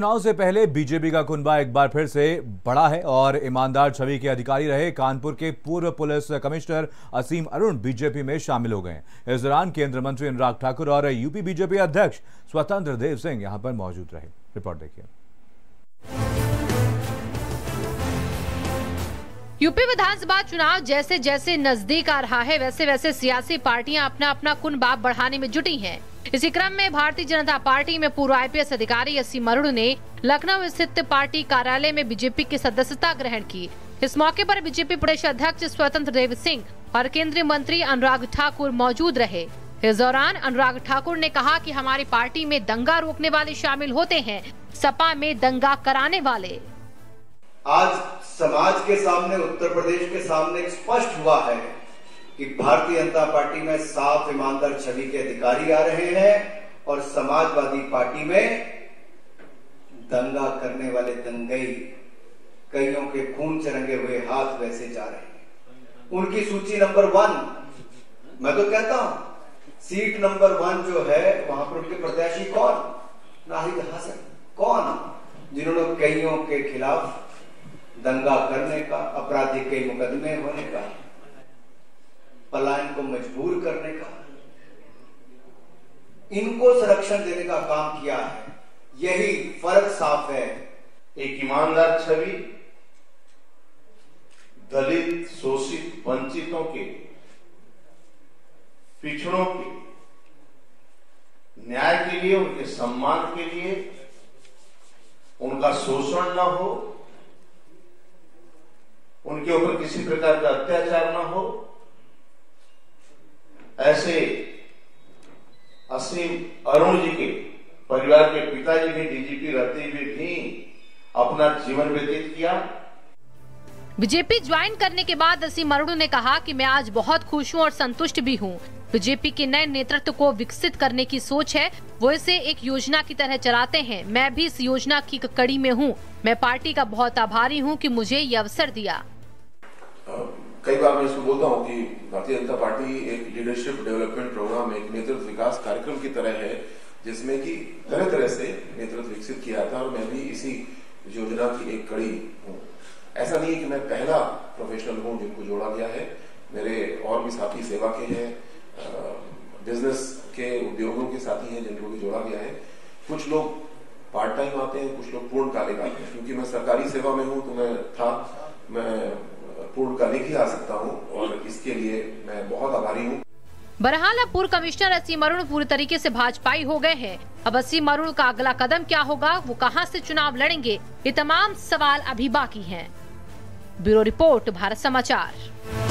चुनाव से पहले बीजेपी का कुनबा एक बार फिर से बड़ा है और ईमानदार छवि के अधिकारी रहे कानपुर के पूर्व police commissioner Asim Arun BJP में शामिल हो गए इस दौरान केंद्र मंत्री अनुराग ठाकुर और यूपी बीजेपी अध्यक्ष स्वतंत्र देव सिंह यहाँ पर मौजूद रहे। रिपोर्ट देखिए। यूपी विधानसभा चुनाव जैसे जैसे नज़दीक आ रहा है, वैसे वैसे सियासी पार्टियाँ अपना अपना कुन बाप बढ़ाने में जुटी हैं। इसी क्रम में भारतीय जनता पार्टी में पूर्व आईपीएस अधिकारी एस मरुड़ ने लखनऊ स्थित पार्टी कार्यालय में बीजेपी की सदस्यता ग्रहण की। इस मौके पर बीजेपी प्रदेश अध्यक्ष स्वतंत्र देव सिंह और केंद्रीय मंत्री अनुराग ठाकुर मौजूद रहे। इस दौरान अनुराग ठाकुर ने कहा कि हमारी पार्टी में दंगा रोकने वाले शामिल होते हैं, सपा में दंगा कराने वाले। आज समाज के सामने, उत्तर प्रदेश के सामने स्पष्ट हुआ है कि भारतीय जनता पार्टी में साफ़ ईमानदार छवि के अधिकारी आ रहे हैं और समाजवादी पार्टी में दंगा करने वाले दंगई कईयों के खून चरंगे हुए हाथ वैसे जा रहे हैं। उनकी सूची नंबर वन, मैं तो कहता हूँ, सीट नंबर वन जो है, वहाँ पर उनके प्रत्याशी कौन? नाहिद हसन। कौन? जिन्होंने कईयों के खिलाफ दंगा करने का, अपराधी के मुकदमे होने का, पलायन को मजबूर करने का, इनको संरक्षण देने का काम किया है। यही फ़र्क साफ़ है। एक ईमानदार छवि, दलित, शोषित, वंचितों के, पिछड़ों के, न्याय के लिए, उनके सम्मान के लिए, उनका शोषण न हो उनके ऊपर किसी प्रकार का अत्याचार न हो। ऐसे असीम अरुण जी के परिवार के पिताजी भी डीजीपी रहते हुए भी अपना जीवन व्यतीत किया। बीजेपी ज्वाइन करने के बाद असीम अरुण ने कहा कि मैं आज बहुत खुश हूँ और संतुष्ट भी हूँ। बीजेपी के नए नेतृत्व को विकसित करने की सोच है। वो इसे एक योजना की तरह चलाते हैं। मैं भी इस योजना की कड़ी में हूँ। मैं पार्टी का बहुत आभारी हूँ कि मुझे ये अवसर दिया। कई बार मैं इसको बोलता हूँ कि भारतीय जनता पार्टी एक लीडरशिप डेवलपमेंट प्रोग्राम एक नेतृत्व विकास कार्यक्रम की तरह है, जिसमें कि तरह तरह से नेतृत्व विकसित किया था और मैं भी इसी योजना की एक कड़ी हूँ। ऐसा नहीं है कि मैं पहला प्रोफेशनल हूँ जिनको जोड़ा गया है। मेरे और भी साथी सेवा के हैं बिज़नेस के, उद्योगों के साथी हैं जिनको भी जोड़ा गया है। कुछ लोग पार्ट टाइम आते हैं, कुछ लोग पूर्णकालिक आते हैं। क्योंकि मैं सरकारी सेवा में हूँ तो मैं था, मैं पूर्णकालिक की आ सकता हूँ और इसके लिए मैं बहुत आभारी हूँ। बरहाल अब पूर्व कमिश्नर असीम अरुण पूरी तरीके से भाजपाई हो गए हैं। अब असीम अरुण का अगला कदम क्या होगा, वो कहाँ से चुनाव लड़ेंगे, ये तमाम सवाल अभी बाकी हैं। ब्यूरो रिपोर्ट, भारत समाचार।